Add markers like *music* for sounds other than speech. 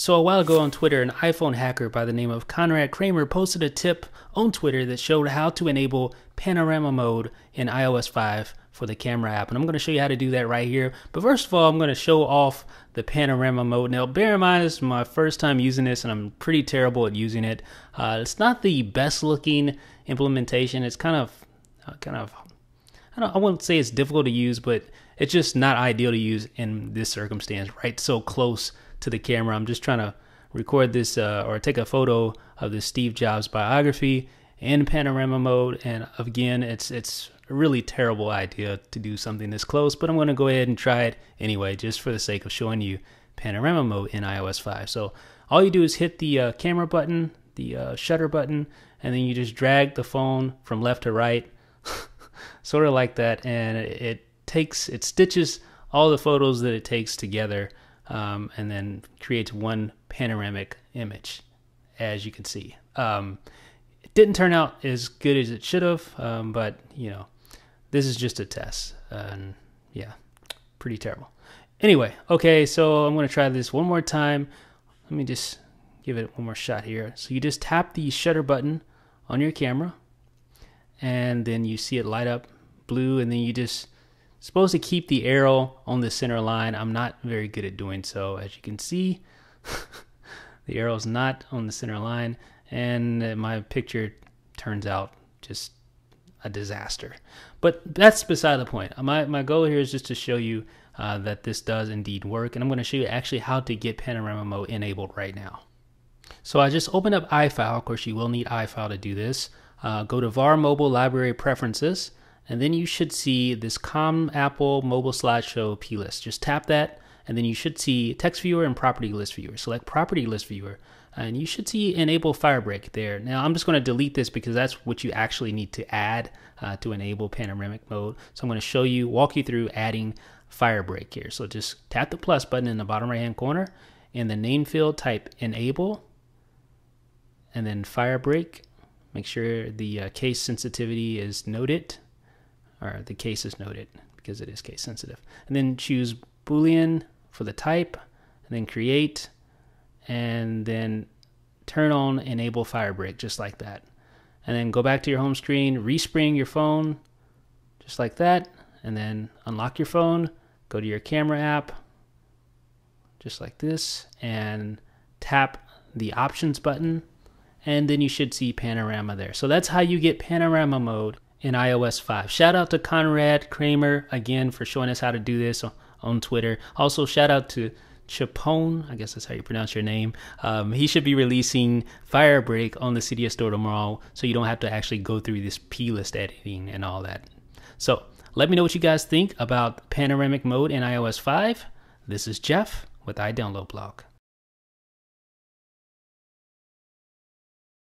So, a while ago on Twitter, an iPhone hacker by the name of Conrad Kramer posted a tip on Twitter that showed how to enable panorama mode in iOS 5 for the camera app. And I'm going to show you how to do that right here. But first of all, I'm going to show off the panorama mode. Now, bear in mind, this is my first time using this, and I'm pretty terrible at using it. Uh, it's not the best looking implementation. It's kind of, uh, kind of, I don't, I won't say it's difficult to use, but it's just not ideal to use in this circumstance, right? So close to the camera. I'm just trying to record this uh, or take a photo of the Steve Jobs biography in panorama mode. And again, it's it's a really terrible idea to do something this close, but I'm going to go ahead and try it anyway, just for the sake of showing you panorama mode in iOS 5. So all you do is hit the uh, camera button, the uh, shutter button, and then you just drag the phone from left to right, *laughs* sort of like that, and it, takes it stitches all the photos that it takes together um, and then creates one panoramic image, as you can see. Um, it didn't turn out as good as it should have, um, but you know, this is just a test, and yeah, pretty terrible. Anyway, okay, so I'm to try this one more time. Let me just give it one more shot here. So you just tap the shutter button on your camera, and then you see it light up blue, and then you just supposed to keep the arrow on the center line. I'm not very good at doing so. As you can see, *laughs* the arrow is not on the center line, and my picture turns out just a disaster. But that's beside the point. My, my goal here is just to show you uh, that this does indeed work, and I'm going to show you actually how to get panorama mode enabled right now. So I just opened up iFile. Of course, you will need iFile to do this. Uh, go to VAR Mobile Library Preferences and then you should see this COM Apple Mobile Slideshow plist. Just tap that, and then you should see Text Viewer and Property List Viewer. Select Property List Viewer, and you should see Enable Firebreak there. Now, I'm just going to delete this because that's what you actually need to add uh, to enable panoramic mode. So I'm going to show you, walk you through adding Firebreak here. So just tap the plus button in the bottom right hand corner. In the name field, type Enable, and then Firebreak. Make sure the uh, case sensitivity is noted or the case is noted because it is case sensitive. And then choose Boolean for the type, and then create, and then turn on enable Firebreak just like that. And then go back to your home screen, respring your phone just like that, and then unlock your phone, go to your camera app just like this, and tap the options button, and then you should see panorama there. So that's how you get panorama mode in iOS 5. Shout out to Conrad Kramer again for showing us how to do this on, Twitter. Also, shout out to Chapone, I guess that's how you pronounce your name. Um, he should be releasing Firebreak on the Cydia store tomorrow, so you don't have to actually go through this plist editing and all that. So, let me know what you guys think about panoramic mode in iOS 5. This is Jeff with iDownloadBlog.